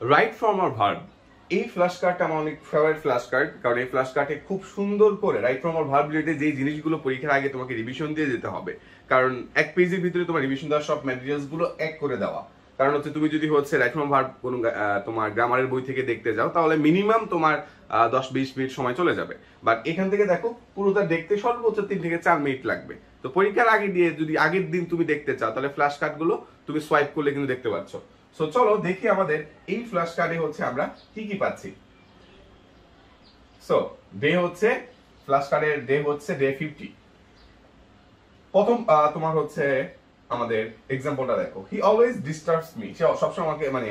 Right form আর verb এই flash কার্ডটা আমার অনেক ফেভারিট ফ্ল্যাশ কার্ড কারণ এই ফ্ল্যাশ কার্ডে খুব সুন্দর করে রাইট ফ্রম আর ভার্ব রিলেটেড যে জিনিসগুলো পরীক্ষার আগে তোমাকে রিভিশন দিয়ে যেতে হবে। কারণ এক পেজের ভিতরে তোমার রিভিশন দেওয়ার সব ম্যাটেরিয়ালসগুলো এক করে দেওয়া। কারণ হচ্ছে তুমি যদি হচ্ছে রাইট ফ্রম ভার্ব কোনো তোমার গ্রামারের বই থেকে দেখতে যাও, তাহলে মিনিমাম তোমার দশ বিশ মিনিট সময় চলে যাবে। বাট এখান থেকে দেখো পুরোটা দেখতে সর্বোচ্চ তিন থেকে চার মিনিট লাগবে। তো পরীক্ষার আগে দিয়ে যদি আগের দিন তুমি দেখতে চাও, তাহলে ফ্ল্যাশ কার্ডগুলো তুমি সোয়াইপ করলে কিন্তু দেখতে পাচ্ছ। সো চলো দেখি আমাদের এই ফ্ল্যাশ কার্ডে হচ্ছে আমরা কি কি পাচ্ছি। সো ডে হচ্ছে ফ্ল্যাশ কার্ডের ডে হচ্ছে ডে ফিফটি প্রথম তোমার হচ্ছে আমাদের এক্সাম্পলটা দেখো। হি অলওয়েজ ডিস্টার্বস মি সে সবসময় আমাকে মানে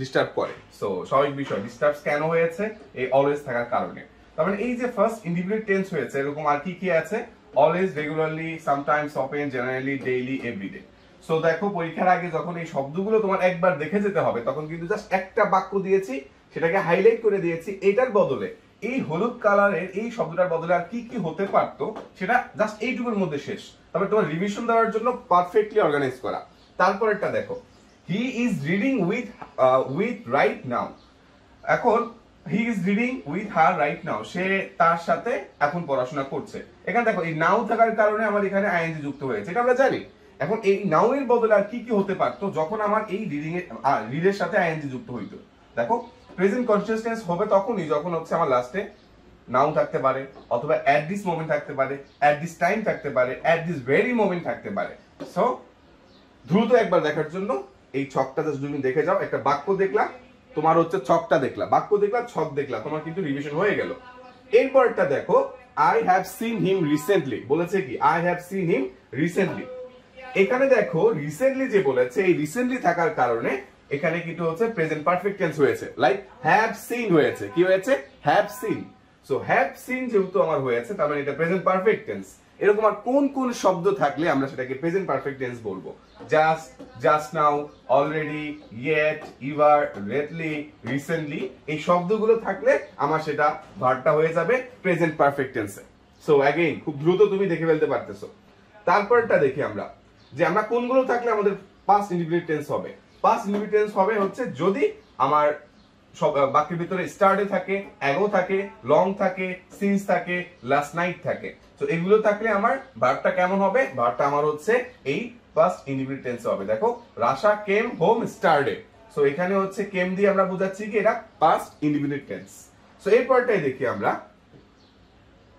ডিস্টার্ব করে। সো স্বাভাবিক বিষয় ডিস্টার্বস কেন হয়েছে? এই অলওয়েজ থাকার কারণে। তার মানে এই যে ফার্স্ট ইন্ডিভিজুয়াল টেন্স হয়েছে, এরকম আর কি কি আছে? Always regularly sometimes often generally daily everyday so দেখো, পরীক্ষার আগে যখন এই শব্দগুলো তোমার একবার দেখে যেতে হবে, তখন কিন্তু জাস্ট একটা বাক্য দিয়েছি, সেটাকে হাইলাইট করে দিয়েছি, এটার বদলে। এই হলুদ কালারের, এই শব্দটার বদলে আর কি কি হতে পারতো, সেটা জাস্ট এইটুকুর মধ্যে শেষ। তবে তোমার রিভিশন দেওয়ার জন্য পারফেক্টলি অর্গানাইজ করা। তারপরেরটা দেখো he is reading with with right now এখন he is reading with her right now সে তার সাথে এখন পড়াশোনা করছে। এখানে দেখো, এই নাও থাকার কারণে আমার এখানে আইএনজি যুক্ত হয়েছে। এটা আমরা জানি। এখন এই নাও এর বদলে আর কি কি হতে পারতো যখন আমার এই রিডিং এর রিডের সাথে আইএনজি যুক্ত হইতো? দেখো প্রেজেন্ট কনসিয়াসনেস হবে তখনই যখন হচ্ছে আমার লাস্টে নাও থাকতে পারে, অথবা অ্যাট দিস মোমেন্ট থাকতে পারে অ্যাট দিস টাইম থাকতে পারে অ্যাট দিস ভেরি মোমেন্ট থাকতে পারে। সো দ্রুত একবার দেখার জন্য এই ছকটা জাস্ট তুমি দেখে যাও। একটা বাক্য দেখলা তোমার হচ্ছে ছকটা দেখলা, বাক্য দেখলা, ছক দেখলা, তোমার কিন্তু রিভিশন হয়ে গেল। এরপরটা দেখো I have seen him recently বলেছে কি? I have seen him recently এখানে দেখো রিসেন্টলি যে বলেছে, এই রিসেন্টলি থাকার কারণে এখানে কিন্তু হচ্ছে প্রেজেন্ট পারফেক্ট টেন্স হয়েছে। লাইক হ্যাভ সিন হয়েছে। কি হয়েছে? Have seen so have seen যেহেতু আমার হয়েছে, তার মানে এটা প্রেজেন্ট পারফেক্ট টেন্স এরকম আর কোন কোন শব্দ থাকলে আমরা সেটাকে প্রেজেন্ট পারফেক্ট টেন্স বলব। Just just now already yet ever lately recently এই শব্দগুলো থাকলে আমার সেটা ভার্বটা হয়ে যাবে প্রেজেন্ট পারফেক্ট টেন্সে সো অ্যাগেইন খুব দ্রুত তুমি দেখে ফেলতে পারতেছো। তারপরটা দেখি আমরা যে আমরা কোনগুলো থাকলে আমাদের পাস্ট ইন্ডিভিজুয়াল টেন্স হবে। পাস্ট ইন্ডিভিজুয়াল টেন্স হবে হচ্ছে যদি আমার সব আহ, বাক্যের ভিতরে স্টার্টে থাকে অ্যাগো থাকে লং থাকে সিন্স থাকে লাস্ট নাইট থাকে। তো এগুলো থাকলে আমার ভার্বটা কেমন হবে? ভার্বটা আমার হচ্ছে এই ফার্স্ট ইন্ডিভিজুয়াল টেন্স হবে। দেখো রাশা কেম হোম স্টার্ডে সো এখানে হচ্ছে কেম দিয়ে আমরা বুঝাচ্ছি কি এটা? পাস্ট ইন্ডিভিজুয়াল টেন্স সো এই পরটাই দেখি আমরা।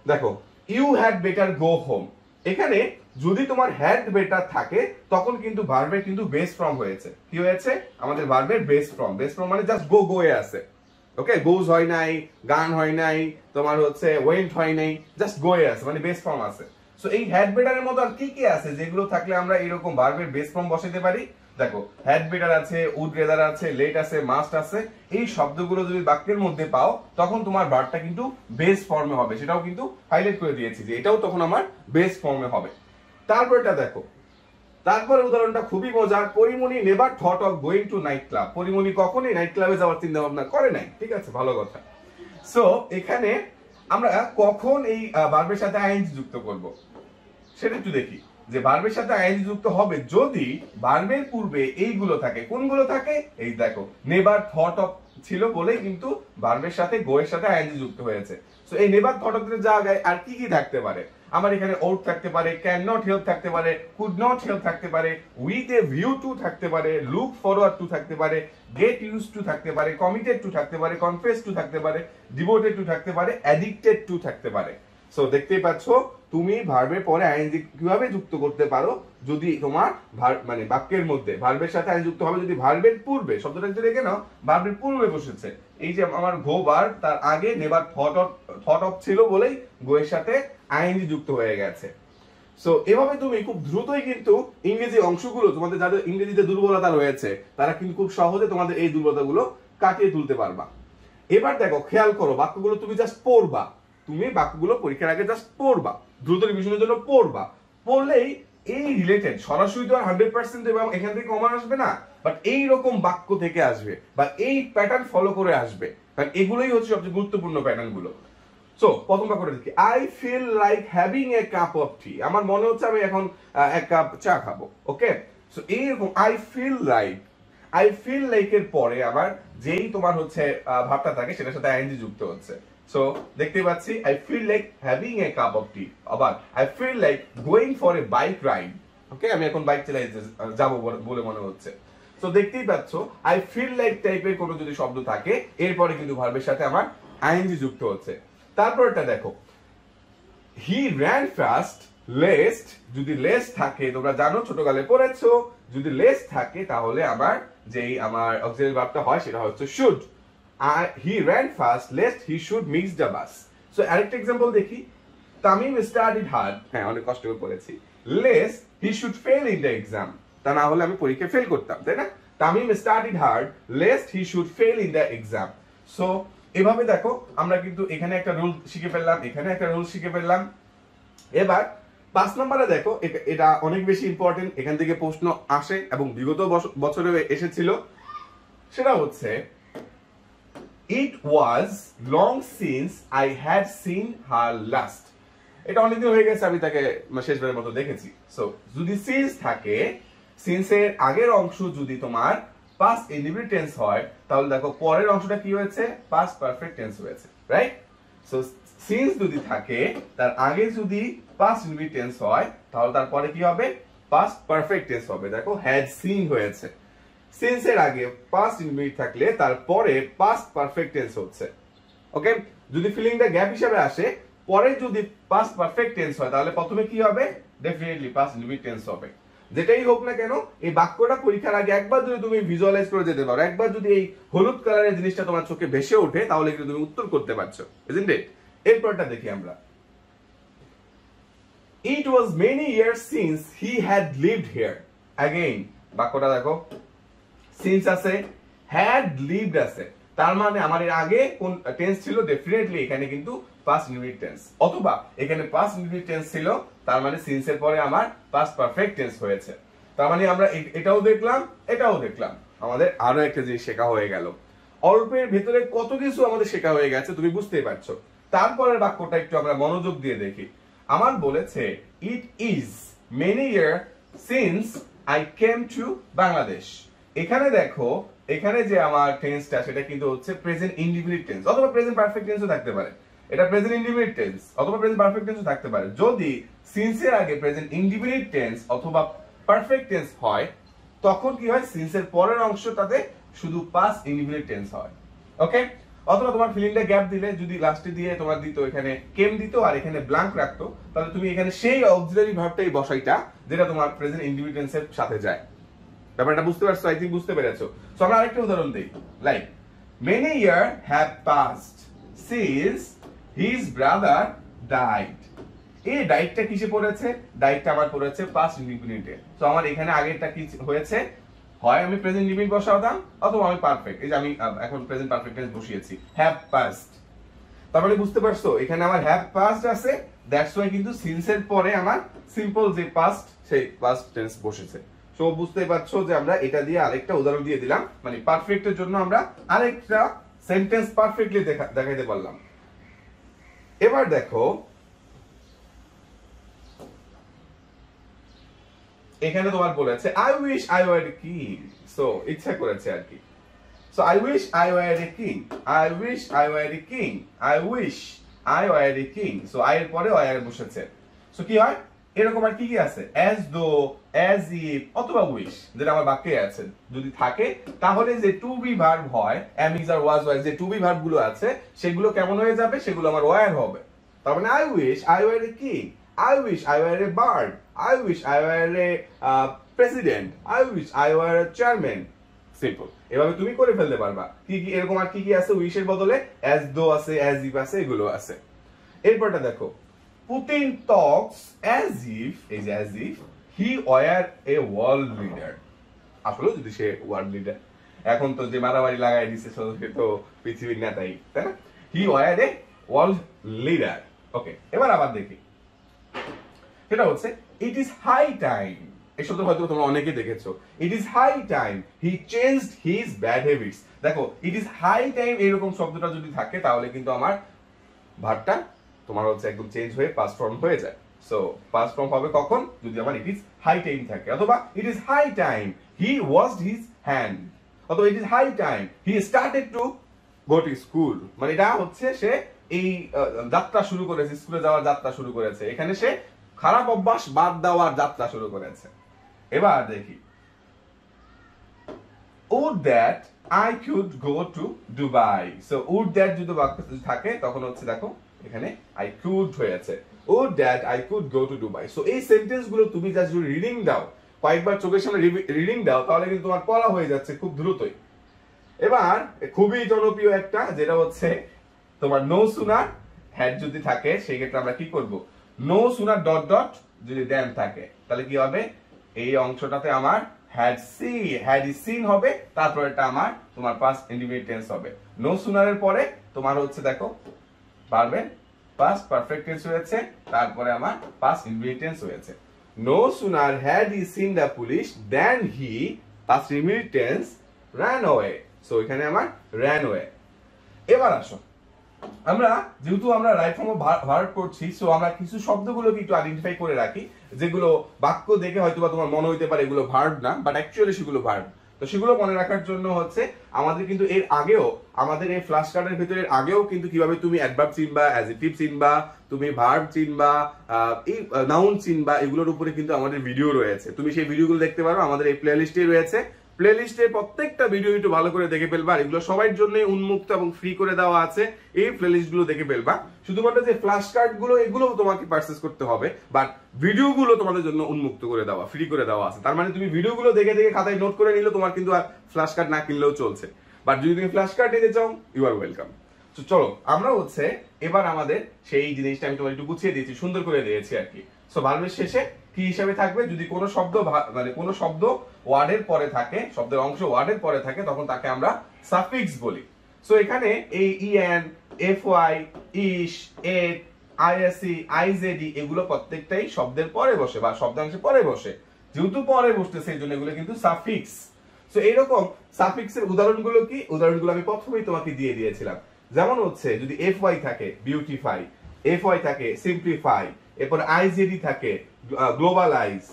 দেখো you had better go home এখানে যদি তোমার হ্যাড বেটার থাকে, তখন কিন্তু ভার্বের কিন্তু বেস ফর্ম হয়েছে। কি হয়েছে? আমাদের ভার্বের বেস ফর্ম বেস ফর্ম মানে জাস্ট গো গো এ আছে। ওকে গোজ হয় নাই গান হয় নাই, তোমার হচ্ছে ওয়েন্ট হয় নাই জাস্ট গোয়ে আছে মানে বেস ফর্ম আছে। সো এই হ্যাড বেটারের মতো আর কি কি আছে যেগুলো থাকলে আমরা এরকম ভার্বের বেস ফর্ম বসাতে পারি? দেখো হ্যাড বেটার আছে উড রেদার আছে লেট আছে মাস্ট আছে। এই শব্দগুলো যদি বাক্যের মধ্যে পাও, তখন তোমার ভার্বটা কিন্তু বেস ফর্মে হবে। সেটাও কিন্তু হাইলাইট করে দিয়েছি যে এটাও তখন আমার বেস ফর্মে হবে। তারপরটা দেখো। তারপরে উদাহরণটা খুবই মজার। Porimoni never thought of going to night club Porimoni কখনই নাইট ক্লাবে যাওয়ার চিন্তা ভাবনা করে নাই। ঠিক আছে, ভালো কথা। সো এখানে আমরা কখন এই বার্বের সাথে আইএনজি যুক্ত করব? সেটা একটু দেখি। যে ভার্বের সাথে আইএনজি যুক্ত হবে যদি ভার্বের পূর্বে এইগুলো থাকে। কোনগুলো থাকে? এই দেখো নেভার থট অফ ছিল বলেই কিন্তু ভার্বের সাথে, গোয়ের সাথে আইএনজি যুক্ত হয়েছে। সো এই নেভার থট অফ জায়গায় আর কি কি থাকতে পারে? আমার এখানে আউট থাকতে পারে ক্যান নট হেল্প থাকতে পারে কুড নট হেল্প থাকতে পারে উইথ এ ভিউ টু থাকতে পারে লুক ফরওয়ার্ড টু থাকতে পারে গেট ইউজ টু থাকতে পারে কমিটেড টু থাকতে পারে কনফেস টু থাকতে পারে ডিভোটেড টু থাকতে পারে অ্যাডিক্টেড টু থাকতে পারে। সো দেখতেই পাচ্ছ, তুমি ভার্বের পরে আইএনজি কীভাবে যুক্ত করতে পারো? যদি তোমার মানে বাক্যের মধ্যে ভার্বের সাথে আইন যুক্ত হবে, যদি ভার্বের পূর্বে, শব্দটা যদি দেখে নাও ভার্বের পূর্বে বসেছে। এই যে আমার গো বার তার আগে নেবার থট অফ থট অফ ছিল বলেই গোয়ের সাথে আইএনজি যুক্ত হয়ে গেছে। সো এভাবে তুমি খুব দ্রুতই কিন্তু ইংরেজি অংশগুলো, তোমাদের যাদের ইংরেজিতে দুর্বলতা রয়েছে, তারা কিন্তু খুব সহজে তোমাদের এই দুর্বলতাগুলো কাটিয়ে তুলতে পারবা। এবার দেখো, খেয়াল করো, বাক্যগুলো তুমি জাস্ট পড়বা। তুমি বাক্যগুলো পরীক্ষার আগে জাস্ট পড়বা, দ্রুত রিভিশনের জন্য পড়বা। পড়লেই এই রিলেটেড সরাসরি তো আর হান্ড্রেড পার্সেন্ট এবং এখান থেকে কমন আসবে না বাট এই রকম বাক্য থেকে আসবে বা এই প্যাটার্ন ফলো করে আসবে। কারণ এগুলোই হচ্ছে সবচেয়ে গুরুত্বপূর্ণ প্যাটার্নগুলো সো প্রথম দেখি। I feel like having a cup of tea আমার মনে হচ্ছে আমি এখন এক কাপ চা খাব ওকে সো এইরকম I feel like I feel like এর পরে আবার যেই তোমার হচ্ছে ভাবটা থাকে সেটার সাথে আইএনজি যুক্ত হচ্ছে। সো দেখতে পাচ্ছি I feel like having a cup of tea আবার I feel like going for a bike ride okay আমি এখন বাইক চালাই যাব বলে মনে হচ্ছে। তো দেখতেই পাচ্ছ আই ফিল লাইক টাইপের কোনো যদি শব্দ থাকে, এরপরে কিন্তু ভার্বের সাথে আমার আইএনজি যুক্ত হচ্ছে। তারপরটা দেখো। হি র্যান ফাস্ট লেস্ট যদি লেস থাকে, তোমরা জানো, ছোটকালে পড়েছো। যদি লেস থাকে, তাহলে আমার যেই আমার অক্সিলারি ভার্বটা হয়, সেটা হচ্ছে should R he ran fast lest he should miss the bus so আরেকটা এক্সাম্পল দেখি। তামিম স্টাডিড হার্ড হ্যাঁ অনেক কষ্ট করে পড়েছি। Less he should fail in the exam তা না হলে আমি পরীক্ষায় ফেল করতাম, তাই না? Tamim studied hard lest he should fail in the exam so এভাবে দেখো, আমরা কিন্তু এখানে একটা রুল শিখে ফেললাম, এখানে একটা রুল শিখে ফেললাম। এবার, পাঁচ নম্বরে দেখো, এটা অনেক বেশি ইম্পর্টেন্ট এখান থেকে প্রশ্ন আসে এবং বিগত বছরে এসেছিল। সেটা হচ্ছে it was long since I had seen her last এটা অনেকদিন হয়ে গেছে, আমি তাকে শেষবারের মতো দেখেছি। সো যদি সিন্স থাকে সিন্সের আগের অংশ যদি তোমার পাস্ট ইন্ডিভিড টেন্স হয়, তাহলে দেখো পরের অংশটা কি হয়েছে? পাস্ট পারফেক্ট টেন্স হয়েছে রাইট সো সিন্স যদি থাকে, তার আগে যদি পাস্ট ইন্ডিভিড টেন্স হয়, তাহলে তারপরে কি হবে? পাস্ট পারফেক্ট টেন্স হবে। দেখো হ্যাড সিন হয়েছে। সিন্স এর আগে পাস্ট ইন্ডিভিড থাকলে তারপরে পাস্ট পারফেক্ট টেন্স হচ্ছে। ওকে যদি ফিলিংটা গ্যাপ হিসাবে আসে, পরে যদি পাস্ট পারফেক্ট টেন্স হয়, তাহলে প্রথমে কি হবে? ডেফিনেটলি পাস্ট ইন্ডিভিড টেন্স হবে। যেটাই হোক না কেন, এই বাক্যটা পরীক্ষার আগে একবার যদি তুমি ভিজুয়ালাইজ করে যেতে পারো, একবার যদি এই হলুদ কালারের জিনিসটা তোমার চোখে ভেসে ওঠে, তাহলে কিন্তু তুমি উত্তর করতে পারছ ইজন্ট ইট এরপরটা দেখি আমরা। It was many years since he had lived here again বাক্যটা দেখো। সিন্স আছে হ্যাড লিভড আছে। তার মানে আমার এর আগে কোন টেন্স ছিল? ডেফিনেটলি এখানে কিন্তু পাস্ট ইউনিট টেন্স অথবা এখানে পাস্ট ইউনিট টেন্স ছিল, তার মানে সিন্স এর পরে আমার পাস্ট পারফেক্ট টেন্স হয়েছে। তার মানে আমরা এটাও দেখলাম এটাও দেখলাম। আমাদের আরও একটা জিনিস শেখা হয়ে গেল। অল্পের ভেতরে কত কিছু আমাদের শেখা হয়ে গেছে, তুমি বুঝতেই পারছ। তারপরের বাক্যটা একটু আমরা মনোযোগ দিয়ে দেখি। আমার বলেছে it is many year since I came to Bangladesh এখানে দেখো, এখানে যে আমার টেন্সটা সেটা কিন্তু হচ্ছে প্রেজেন্ট ইন্ডিফিনিট টেন্স অথবা প্রেজেন্ট পারফেক্ট টেন্সও থাকতে পারে। এটা প্রেজেন্ট ইন্ডিফিনিট টেন্স অথবা প্রেজেন্ট পারফেক্ট টেন্সও থাকতে পারে। যদি সিন্সের আগে প্রেজেন্ট ইন্ডিফিনিট টেন্স অথবা পারফেক্ট টেন্স হয়, তখন কি হয়? সিন্সের পরের অংশটাতে শুধু পাস ইন্ডিফিনিট টেন্স হয়। ওকে অথবা তোমার ফিলিংটা গ্যাপ দিলে, যদি লাস্টে দিয়ে তোমার দিত, এখানে কেম দিত আর এখানে ব্ল্যাঙ্ক রাখতো, তাহলে তুমি এখানে সেই অক্সিলারি ভার্বটাই বসাইটা যেটা তোমার প্রেজেন্ট ইন্ডিফিনিট টেন্সের সাথে যায়। ব্যাপারটা বুঝতে পারছ? আই থিঙ্ক বুঝতে পেরেছ। সো আমরা আরেকটা উদাহরণ দিই। Like many year have passed since his brother died এই ডাইটটা কিসে পড়েছে? ডাইটটা পড়েছে পাস্ট ইনডিফিনিটে তো আমার এখানে আগেরটা কি হয়েছে? হয় আমি প্রেজেন্ট লিমিট বসাতাম অথবা আমি পারফেক্ট এই যে আমি এখন প্রেজেন্ট পারফেক্ট টেন্স বসিয়েছি। হ্যাভ পাস্ট তারপরে বুঝতে পারছ? এখানে আমার হ্যাভ পাস্ট আছে। দ্যাটস ওয়াই কিন্তু সিন্সের পরে আমার সিম্পল যে পাস্ট সেই পাস্ট টেন্স বসেছে। সো বুঝতেই পারছ যে আমরা এটা দিয়ে আরেকটা উদাহরণ দিয়ে দিলাম। মানে পারফেক্টের জন্য আমরা আরেকটা সেন্টেন্স পারফেক্টলি দেখাইতে পারলাম। এবার দেখো, এখানে তোমার বলেছে I wish I were king so ইচ্ছা করেছে আর কি। So I wish I were a king I wish I were a king I wish I were a king so I এর পরে ওয়ার বসেছে। সো কি হয়? এরকম আর কি কি আছে? অ্যাজ দো অ্যাজ ইফ অথবা উইশ যেটা আমার বাক্যে আছে যদি থাকে তাহলে যে টু বি ভার্ব হয় এম আর ওয়াজ ওয়াজ যে টু বি ভার্বগুলো আছে সেগুলো কেমন হয়ে যাবে? সেগুলো আমার ওয়ার হবে। তার মানে I wish I were a king wish I were a bird. I wish I were a uh, president. I wish I were a chairman. Simple এভাবে তুমি করে ফেলতে পারবা। কি কি এরকম আর কি কি আছে উইশের বদলে? অ্যাজ দো আছে অ্যাজ ইফ আছে এগুলো আছে। এরপরটা দেখো। পুতিন টক্স অ্যাজ ইফ এই যে as if he were a world leader আসলে যদি সে ওয়ার্ল্ড লিডার এখন তো যে মারামারি লাগাই দিছে সে তো পৃথিবীর নেতাই, তাই না? He were a world leader okay এবার আবার দেখি। সেটা হচ্ছে ইট ইজ হাই টাইম এই শব্দ হয়তো তোমরা অনেকে দেখেছ। It is high time he changed his bad habits দেখো ইট ইজ হাই টাইম এরকম শব্দটা যদি থাকে, তাহলে কিন্তু আমার ভার্বটা তোমার হচ্ছে একদম চেঞ্জ হয়ে পাস ফর্ম হয়ে যায়। সো পাস ফর্ম হবে কখন? যদি আমার ইট ইজ হাই টাইম থাকে। অথবা it is high time he washed his hand অথবা it is high time he started to go to school মানে এটা হচ্ছে সে এই যাত্রা শুরু করেছে স্কুলে যাওয়ার যাত্রা শুরু করেছে। এখানে সে খারাপ অভ্যাস বাদ দেওয়ার যাত্রা শুরু করেছে। এবার দেখি। Would that I could go to Dubai? So, would that যদি বাক্য থাকে, তখন হচ্ছে দেখো, এখানে I could হয়েছে। Would that I could go to Dubai. So এই সেন্টেন্সগুলো তুমি যদি রিডিং দাও, কয়েকবার চোখের সামনে রিডিং দাও, তাহলে কিন্তু তোমার পড়া হয়ে যাচ্ছে খুব দ্রুতই। এবার, খুবই জনপ্রিয় একটা, যেটা হচ্ছে তোমার নো সুনার হ্যাড যদি থাকে, সেই ক্ষেত্রে আমরা কি করব? নো সুনার ডট ডট যদি দেন থাকে, তাহলে কি হবে? এই অংশটাতে আমার হ্যাড সি হ্যাড সিন হবে তারপর এটা আমার, তোমার পাস ইন্ডিভিজুয়াল টেন্স হবে নো সুনারের পরে তোমার হচ্ছে দেখো পারবে পাস পারফেক্ট টেন্স হয়েছে, তারপরে আমার পাস ইন্ডিভিজুয়াল টেন্স হয়েছে। No sooner had he seen the police then he past individual tense ran away. So এখানে আমার ran away. এবার আসো। আমরা, যেহেতু আমরা রাইট ফর্ম ভার্ব করছি সো আমরা কিছু শব্দগুলোকে একটু আইডেন্টিফাই করে রাখি, যেগুলো বাক্য দেখে হয়তো বা তোমার মনে হইতে পারে এগুলো ভার্ব না বাট অ্যাকচুয়ালি সেগুলো ভার্ব তো সেগুলো মনে রাখার জন্য হচ্ছে আমাদের কিন্তু এর আগেও, আমাদের এই ফ্ল্যাশ কার্ডের ভিতরে আগেও কিন্তু কীভাবে তুমি অ্যাডভার্ব চিনবা অ্যাজিটিভ চিনবা, তুমি ভার্ব চিনবা এই নাউন চিনবা, এগুলোর উপরে কিন্তু আমাদের ভিডিও রয়েছে। তুমি সেই ভিডিওগুলো দেখতে পারো, আমাদের এই প্লেলিস্টে রয়েছে। প্লেলিস্টের প্রত্যেকটা ভিডিও একটু ভালো করে দেখে ফেলবা। এগুলো সবার জন্য উন্মুক্ত এবং ফ্রি করে দেওয়া আছে। এই প্লেলিস্টগুলো দেখে ফেলবা। শুধুমাত্র যে ফ্ল্যাশ কার্ডগুলো এগুলো তোমাকে পারচেস করতে হবে। বাট ভিডিও গুলো তোমাদের জন্য উন্মুক্ত করে দেওয়া ফ্রি করে দেওয়া আছে। তার মানে তুমি ভিডিও গুলো দেখে দেখে খাতায় নোট করে নিলে তোমার কিন্তু আর ফ্ল্যাশ কার্ড না কিনলেও চলছে। বাট যদি তুমি ফ্ল্যাশ কার্ড নিতে চাও ইউ আর ওয়েলকাম চলো, আমরা হচ্ছে এবার আমাদের সেই জিনিসটা আমি তোমার একটু গুছিয়ে দিয়েছি, সুন্দর করে দিয়েছি আর কি। সো ভার্বের শেষে কি হিসাবে থাকবে? যদি কোনো শব্দ মানে কোনো শব্দ ওয়ার্ডের পরে থাকে, শব্দের অংশ ওয়ার্ডের পরে থাকে, তখন তাকে আমরা সাফিক্স বলি। সো এখানে এই ইএন এফ ওয়াই ইস, এট আইএসি আইজেডি এগুলো প্রত্যেকটাই শব্দের পরে বসে বা শব্দাংশে পরে বসে। যেহেতু পরে বসতেছে এই জন্য এগুলো কিন্তু সাফিক্স সো এইরকম সাফিক্সের উদাহরণগুলো কি? উদাহরণগুলো আমি প্রথমেই তোমাকে দিয়ে দিয়েছিলাম। যেমন হচ্ছে, যদি এফ ওয়াই থাকে বিউটিফাই এফ ওয়াই থাকে সিম্পলিফাই এরপর আইজেডি থাকে গ্লোবালাইজ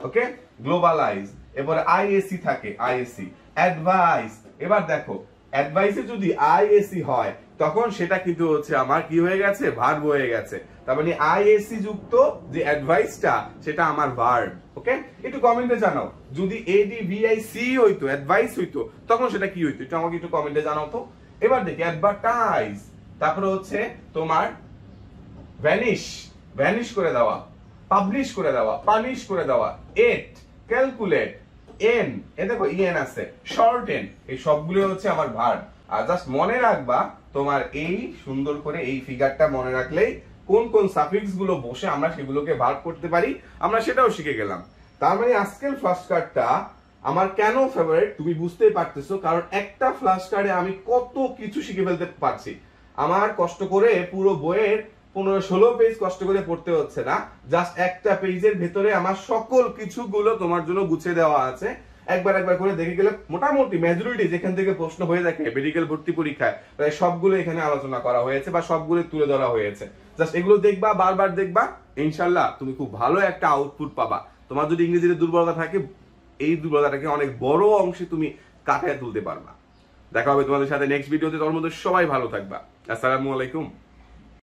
ওকে গ্লোবালাইজ এরপরে আইএসি থাকে আইএসি অ্যাডভাইস এবার দেখো অ্যাডভাইসে যদি আইএসি হয়, তখন সেটা কিন্তু হচ্ছে আমার কি হয়ে গেছে? ভার্ব হয়ে গেছে। তার মানে আইএসি যুক্ত যে অ্যাডভাইসটা সেটা আমার ভার্ব ওকে একটু কমেন্টে জানাও। যদি এডি ভিআই সি হইতো অ্যাডভাইস হইতো, তখন সেটা কি হইতো? একটু আমাকে একটু কমেন্টে জানাও তো। এবার দেখি অ্যাডভার্টাইজ তারপরে হচ্ছে তোমার ভ্যানিশ ভ্যানিশ করে দেওয়া পাবলিশ করে দেওয়া পানিশ করে দেওয়া। এট ক্যালকুলেট এন এ দেখো ইএন আছে। শর্ট এন এই সবগুলো হচ্ছে আমার ভার্ব আর জাস্ট মনে রাখবা, তোমার এই সুন্দর করে এই ফিগারটা মনে রাখলেই কোন কোন সাফিক্সগুলো বসে আমরা সেগুলোকে ভার্ব করতে পারি, আমরা সেটাও শিখে গেলাম। তার মানে আজকের ফ্লাশ কার্ডটা আমার কেন ফেভারিট তুমি বুঝতেই পারতেছো, কারণ একটা ফ্লাশ কার্ডে আমি কত কিছু শিখে ফেলতে পারছি। আমার কষ্ট করে পুরো বইয়ের পনেরো ষোলো পেজ কষ্ট করে পড়তে হচ্ছে না। জাস্ট একটা পেজের ভেতরে আমার সকল কিছুগুলো তোমার জন্য গুছিয়ে দেওয়া আছে। একবার একবার করে দেখে গেলে মোটামুটি মেজরিটি যেখান থেকে প্রশ্ন হয়ে থাকে মেডিকেল ভর্তি পরীক্ষায়, প্রায় সবগুলো এখানে আলোচনা করা হয়েছে বা সবগুলো তুলে ধরা হয়েছে। জাস্ট এগুলো দেখবা, বারবার দেখবা, ইনশাল্লাহ তুমি খুব ভালো একটা আউটপুট পাবা। তোমার যদি ইংরেজিতে দুর্বলতা থাকে, এই দুর্বলতাটাকে অনেক বড় অংশে তুমি কাটায় তুলতে পারবা। দেখা হবে তোমাদের সাথে নেক্সট ভিডিওতে তোমার মধ্যে সবাই ভালো থাকবা। আসসালামু আলাইকুম।